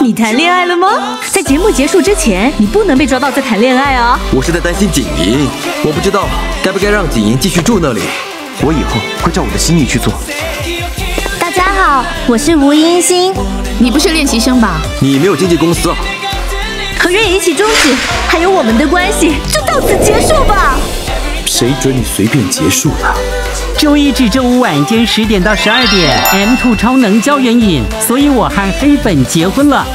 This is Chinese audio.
你谈恋爱了吗？在节目结束之前，你不能被抓到在谈恋爱啊！我是在担心锦莹，我不知道该不该让锦莹继续住那里。我以后会照我的心意去做。大家好，我是吴英欣。你不是练习生吧？你没有经纪公司啊？合约一起终止，还有我们的关系就到此结束吧。谁准你随便结束的？周一至周五晚间十点到十二点，M Two 超能胶原饮，所以我和黑粉结婚了。